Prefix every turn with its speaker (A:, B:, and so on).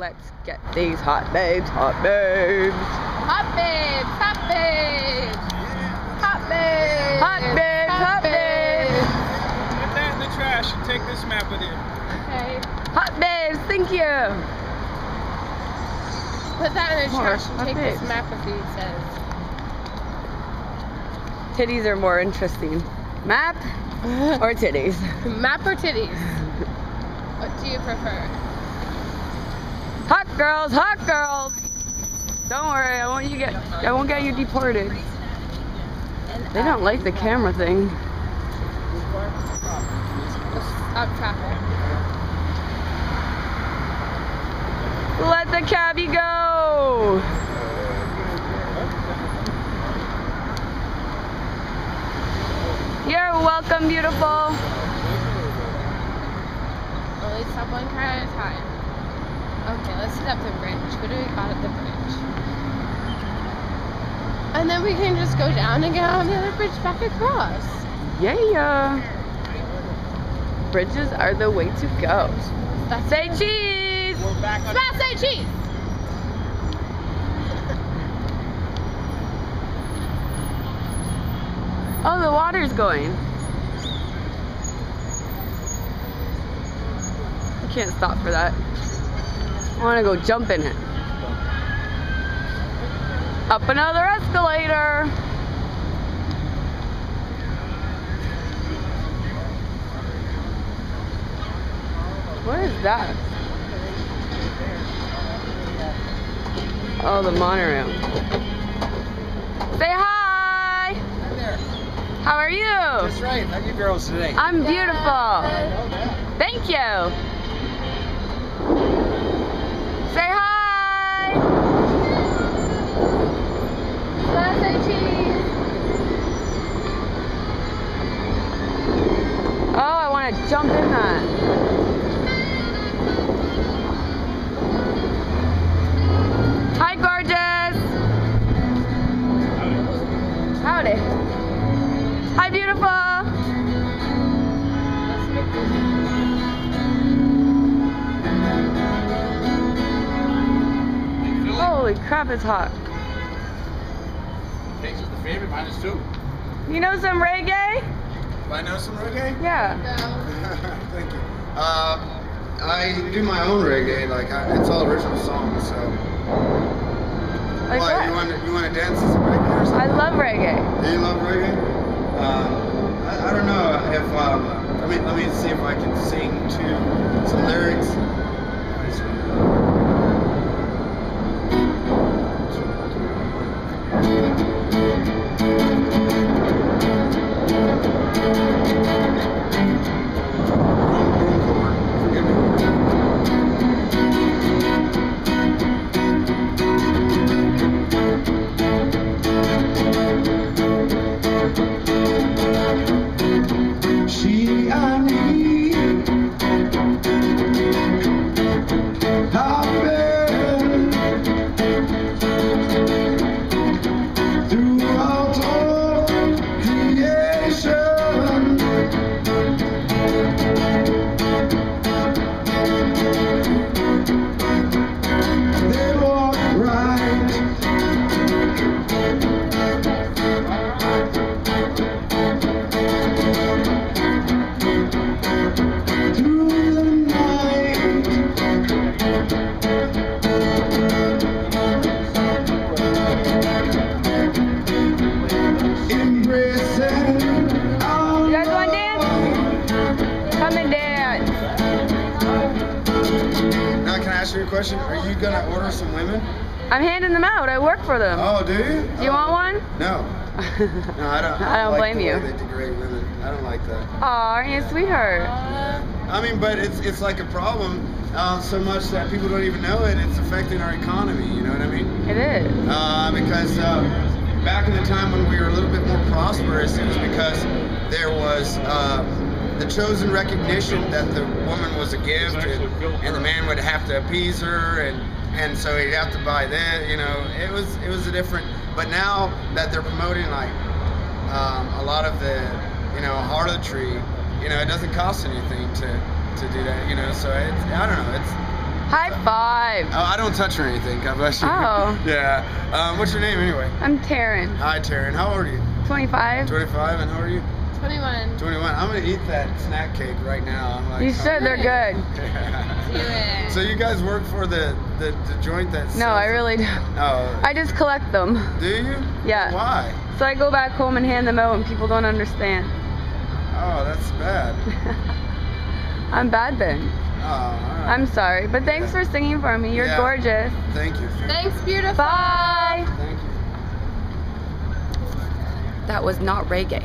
A: Let's get these hot babes, hot babes.
B: Hot babes, hot babes. Hot babes.
A: Hot babes, hot babes.
C: Put that in the trash and take this map with you.
B: Okay.
A: Hot babes, thank you.
B: Put that in the
A: More
B: trash and
A: hot
B: take this map with you, it says.
A: Titties are more interesting. Map or titties?
B: map or titties? What do you prefer?
A: Girls, hot girls. Don't worry, I won't you get I won't get you deported. They don't like the camera thing. Let the cabbie go. You're welcome, beautiful.
B: Only stop one car at a time. Okay, let's hit up the bridge. What do we got at the bridge? And then we can just go down and get on the other bridge back across.
A: Yeah. Bridges are the way to go.
B: That's
A: Say cheese.
C: We're back on.
B: Smash say cheese!
A: Oh, the water's going. I can't stop for that. I want to go jump in it. Up another escalator. What is that? Oh, the monorail. Say hi.
C: Hi there.
A: How are you?
C: That's right. How you girls today?
A: I'm beautiful. Thank you. Say hi.
B: Smash say cheese!
A: Oh, To jump in that. Hi, gorgeous. Howdy. Hi, beautiful.
B: Let's make this.
A: Holy crap, it's hot.
D: Is the favorite, mine is too.
A: You know some reggae?
D: Do I know some reggae?
A: Yeah.
B: Go.
D: Thank you. Um, I do my own reggae, like I, it's all original songs. So,
A: Like
D: Why,
A: what?
D: you want to you want to dance to some reggae or something?
A: I love reggae.
D: Do you love reggae? Um, I, I don't know if um, let me let me see if I can sing to some lyrics. Ask you a question? Are you gonna order some women?
A: I'm handing them out. I work for them.
D: Oh, do you?
A: Do you want one?
D: No. No, I don't.
A: I don't
D: like
A: blame
D: the
A: you.
D: Way they degrade women. I don't like that.
A: Aw, aren't you a sweetheart?
D: I mean, but it's it's like a problem uh, so much that people don't even know it. It's affecting our economy. You know what I mean?
A: It is.
D: Uh, because uh, back in the time when we were a little bit more prosperous, it was because there was uh, the chosen recognition that the woman was a gift, and, and the man would have to appease her, and and so he'd have to buy that. You know, it was it was a different. But now that they're promoting like um, a lot of the you know harlotry, you know, it doesn't cost anything to to do that. You know, so it's I don't know. It's
A: High five.
D: Oh, I don't touch or anything. God bless you.
A: Oh.
D: yeah. Um, what's your name anyway?
A: I'm Taryn,
D: Hi, Taryn. How old are you?
A: 25.
D: 25. And how are you?
B: 21.
D: 21. I'm gonna eat that snack cake right now. I'm like,
A: You oh, said they're good.
B: Do it.
D: So you guys work for the the, the joint that?
A: No, I really don't.
D: Oh.
A: I just collect them.
D: Do you?
A: Yeah.
D: Why?
A: So I go back home and hand them out and people don't understand.
D: Oh, that's bad.
A: I'm bad then.
D: Oh, all right.
A: I'm sorry, but thanks for singing for me. You're
D: Yeah.
A: gorgeous.
D: Thank you.
B: Thanks, beautiful.
A: Bye.
D: Thank you.
A: That was not reggae.